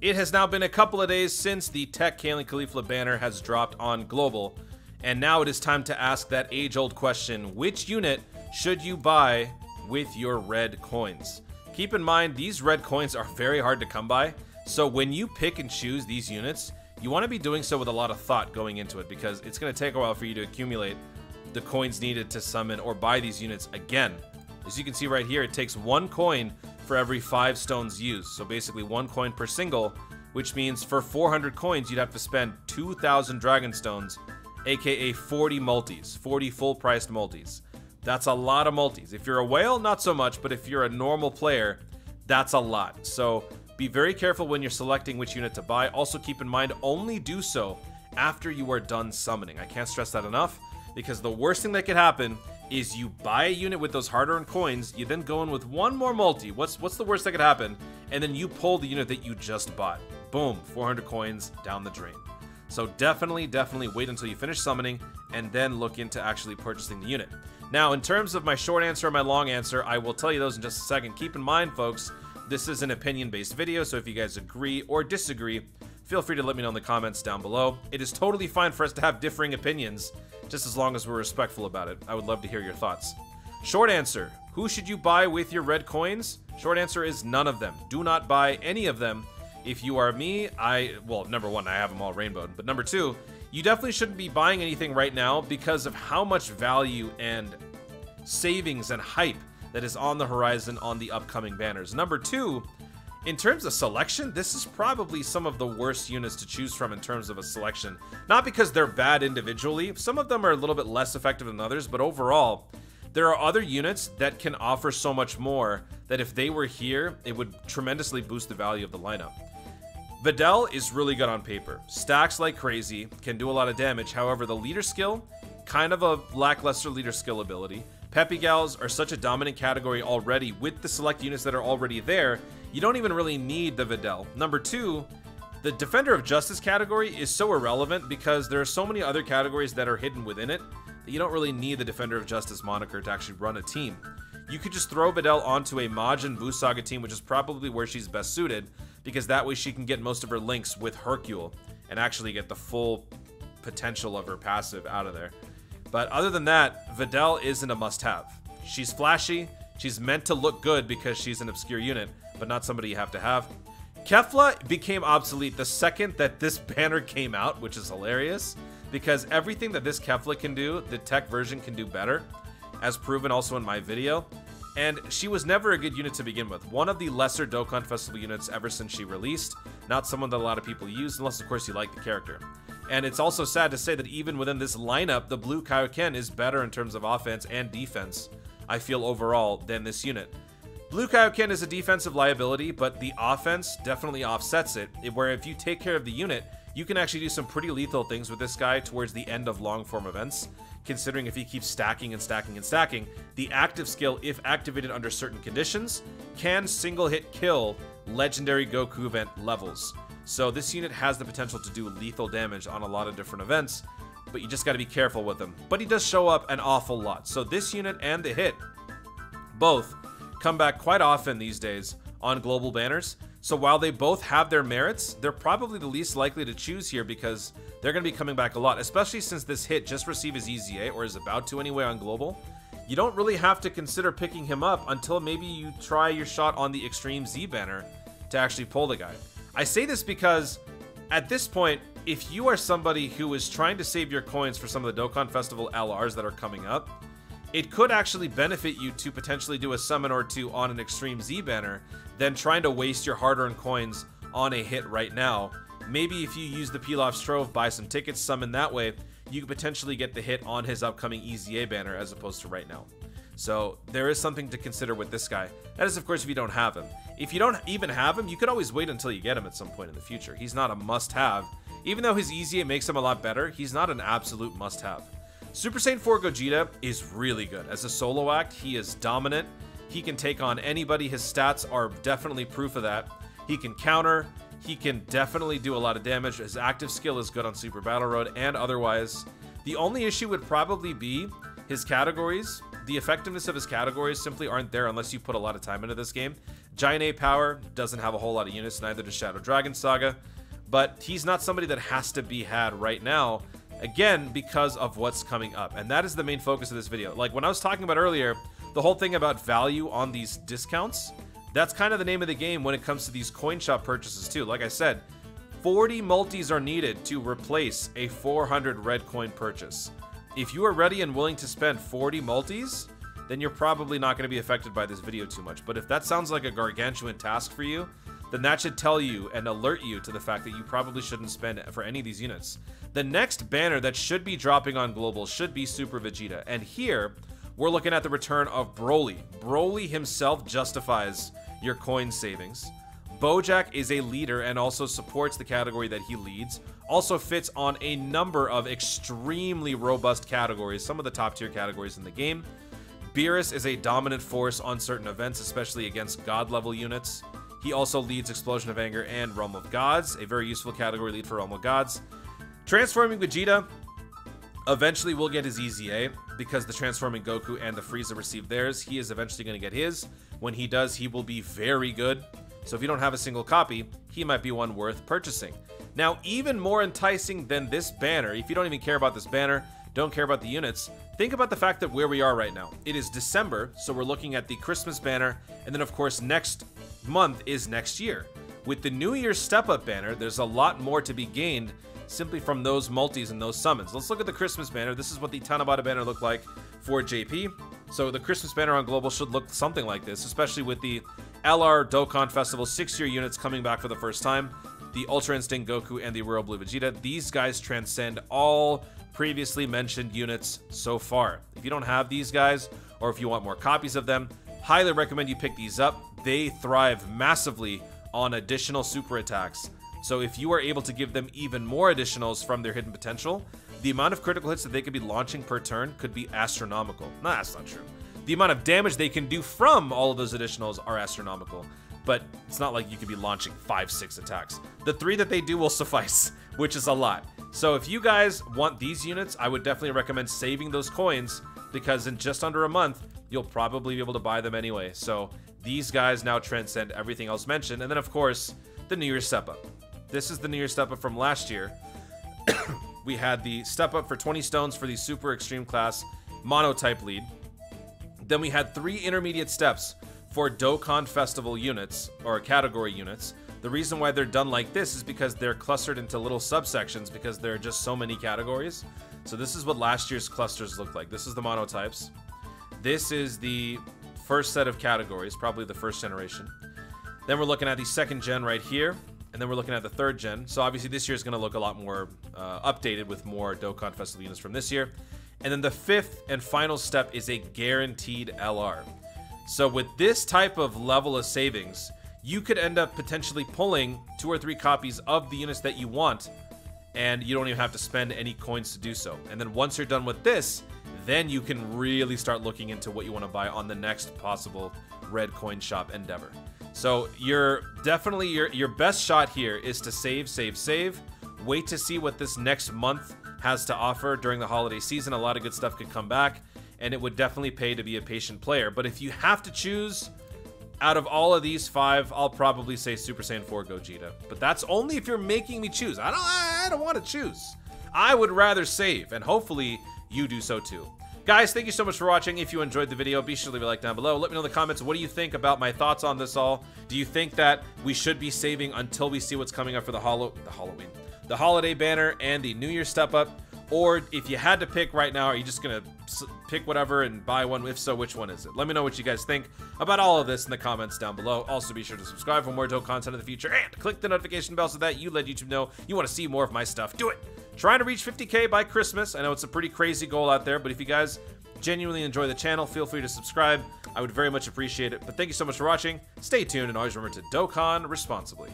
It has now been a couple of days since the Tech Kale Caulifla banner has dropped on Global, and now it is time to ask that age-old question, which unit should you buy with your red coins? Keep in mind, these red coins are very hard to come by, so when you pick and choose these units, you want to be doing so with a lot of thought going into it because it's going to take a while for you to accumulate the coins needed to summon or buy these units again. As you can see right here, it takes one coin for every five stones used. So basically one coin per single, which means for 400 coins, you'd have to spend 2,000 dragon stones, aka 40 multis, 40 full priced multis. That's a lot of multis. If you're a whale, not so much, but if you're a normal player, that's a lot. So be very careful when you're selecting which unit to buy. Also keep in mind, only do so after you are done summoning. I can't stress that enough because the worst thing that could happen is you buy a unit with those hard-earned coins, you then go in with one more multi. What's what's the worst that could happen? And then you pull the unit that you just bought. Boom, 400 coins down the drain. So definitely, definitely wait until you finish summoning and then look into actually purchasing the unit. Now, in terms of my short answer and my long answer, I will tell you those in just a second. Keep in mind, folks, this is an opinion-based video, so if you guys agree or disagree, feel free to let me know in the comments down below. It is totally fine for us to have differing opinions, just as long as we're respectful about it. I would love to hear your thoughts. Short answer, who should you buy with your red coins? Short answer is none of them. Do not buy any of them. If you are me, I, well, number one, I have them all rainbowed, but number two, you definitely shouldn't be buying anything right now because of how much value and savings and hype that is on the horizon on the upcoming banners. Number two, in terms of selection, this is probably some of the worst units to choose from in terms of a selection. Not because they're bad individually, some of them are a little bit less effective than others, but overall, there are other units that can offer so much more that if they were here, it would tremendously boost the value of the lineup. Videl is really good on paper. Stacks like crazy, can do a lot of damage, however, the leader skill, kind of a lackluster leader skill ability. Peppy Gals are such a dominant category already with the select units that are already there, you don't even really need the Videl. Number two, the Defender of Justice category is so irrelevant because there are so many other categories that are hidden within it that you don't really need the Defender of Justice moniker to actually run a team. You could just throw Videl onto a Majin Buu Saga team, which is probably where she's best suited, because that way she can get most of her links with Hercule and actually get the full potential of her passive out of there. But other than that, Videl isn't a must-have. She's flashy, she's meant to look good because she's an obscure unit, but not somebody you have to have. Kefla became obsolete the second that this banner came out, which is hilarious, because everything that this Kefla can do, the tech version can do better, as proven also in my video. And she was never a good unit to begin with. One of the lesser Dokkan Festival units ever since she released. Not someone that a lot of people use, unless of course you like the character. And it's also sad to say that even within this lineup, the blue Kaioken is better in terms of offense and defense, I feel overall, than this unit. Blue Kaioken is a defensive liability, but the offense definitely offsets it, where if you take care of the unit, you can actually do some pretty lethal things with this guy towards the end of long form events, considering if he keeps stacking and stacking and stacking, the active skill, if activated under certain conditions, can single hit kill legendary Goku event levels. So this unit has the potential to do lethal damage on a lot of different events, but you just gotta be careful with him. But he does show up an awful lot. So this unit and the hit, both come back quite often these days on global banners. So while they both have their merits, they're probably the least likely to choose here because they're going to be coming back a lot, especially since this hit just received his EZA, or is about to anyway on global. You don't really have to consider picking him up until maybe you try your shot on the Extreme Z banner to actually pull the guy. I say this because at this point, if you are somebody who is trying to save your coins for some of the Dokkan Festival LRs that are coming up, it could actually benefit you to potentially do a summon or two on an Extreme Z banner than trying to waste your hard-earned coins on a hit right now. Maybe if you use the Pilaf Trove, buy some tickets, summon that way, you could potentially get the hit on his upcoming EZA banner as opposed to right now. So there is something to consider with this guy. That is, of course, if you don't have him. If you don't even have him, you could always wait until you get him at some point in the future. He's not a must-have. Even though his EZA makes him a lot better, he's not an absolute must-have. Super Saiyan 4 Gogeta is really good. As a solo act, he is dominant. He can take on anybody. His stats are definitely proof of that. He can counter. He can definitely do a lot of damage. His active skill is good on Super Battle Road and otherwise. The only issue would probably be his categories. The effectiveness of his categories simply aren't there unless you put a lot of time into this game. Giant Ape Power doesn't have a whole lot of units, neither does Shadow Dragon Saga, but he's not somebody that has to be had right now, again, because of what's coming up. And that is the main focus of this video. Like when I was talking about earlier, the whole thing about value on these discounts, that's kind of the name of the game when it comes to these coin shop purchases too. Like I said, 40 multis are needed to replace a 400 red coin purchase. If you are ready and willing to spend 40 multis, then you're probably not going to be affected by this video too much. But if that sounds like a gargantuan task for you, then that should tell you and alert you to the fact that you probably shouldn't spend for any of these units. The next banner that should be dropping on Global should be Super Vegeta. And here, we're looking at the return of Broly. Broly himself justifies your coin savings. Bojack is a leader and also supports the category that he leads. Also fits on a number of extremely robust categories, some of the top tier categories in the game. Beerus is a dominant force on certain events, especially against god level units. He also leads Explosion of Anger and Realm of Gods, a very useful category lead for Realm of Gods. Transforming Vegeta, eventually will get his EZA because the Transforming Goku and the Frieza received theirs. He is eventually going to get his. When he does, he will be very good. So if you don't have a single copy, he might be one worth purchasing. Now, even more enticing than this banner, if you don't even care about this banner, don't care about the units, think about the fact that where we are right now. It is December, so we're looking at the Christmas banner, and then of course next month is next year. With the New Year's Step Up banner, there's a lot more to be gained simply from those multis and those summons. Let's look at the Christmas banner. This is what the Tanabata banner looked like for JP. So the Christmas banner on Global should look something like this, especially with the LR Dokkan Festival 6-year units coming back for the first time. The Ultra Instinct Goku and the Royal Blue Vegeta. These guys transcend all previously mentioned units so far. If you don't have these guys, or if you want more copies of them, highly recommend you pick these up. They thrive massively on additional super attacks. So if you are able to give them even more additionals from their hidden potential, the amount of critical hits that they could be launching per turn could be astronomical. Nah, that's not true. The amount of damage they can do from all of those additionals are astronomical, but it's not like you could be launching five, six attacks. The three that they do will suffice, which is a lot. So if you guys want these units, I would definitely recommend saving those coins because in just under a month, you'll probably be able to buy them anyway. So these guys now transcend everything else mentioned. And then, of course, the New Year's Step Up. This is the New Year's Step Up from last year. we had the Step Up for 20 stones for the Super Extreme Class Monotype lead. Then we had three intermediate steps for Dokkan Festival units, or category units. The reason why they're done like this is because they're clustered into little subsections because there are just so many categories. So this is what last year's clusters looked like. This is the monotypes. This is the first set of categories, probably the first generation. Then we're looking at the second gen right here, and then we're looking at the third gen. So obviously this year is going to look a lot more uh, updated with more Dokkan Festival units from this year. And then the fifth and final step is a guaranteed LR. So with this type of level of savings, you could end up potentially pulling two or three copies of the units that you want, and you don't even have to spend any coins to do so. And then once you're done with this, then you can really start looking into what you want to buy on the next possible red coin shop endeavor. So you're definitely your your best shot here is to save, save, save. Wait to see what this next month has to offer during the holiday season. A lot of good stuff could come back, and it would definitely pay to be a patient player. But if you have to choose out of all of these five, I'll probably say Super Saiyan 4 Gogeta. But that's only if you're making me choose. I don't I don't want to choose. I would rather save, and hopefully you do so too. Guys, thank you so much for watching. If you enjoyed the video, be sure to leave a like down below. Let me know in the comments, what do you think about my thoughts on this all? Do you think that we should be saving until we see what's coming up for the, Holo the Halloween, the holiday banner and the New Year step up? Or if you had to pick right now, are you just going to pick whatever and buy one? If so, which one is it? Let me know what you guys think about all of this in the comments down below. Also, be sure to subscribe for more dope content in the future and click the notification bell so that you let YouTube know you want to see more of my stuff. Do it! Trying to reach 50k by Christmas. I know it's a pretty crazy goal out there, but if you guys genuinely enjoy the channel, feel free to subscribe. I would very much appreciate it. But thank you so much for watching. Stay tuned and always remember to Dokkan responsibly.